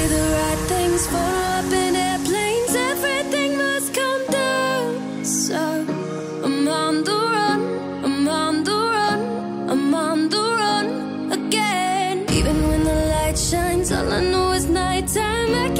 say the right things, photo up in airplanes, everything must come down. So I'm on the run, I'm on the run, I'm on the run again. Even when the light shines, all I know is nighttime. I.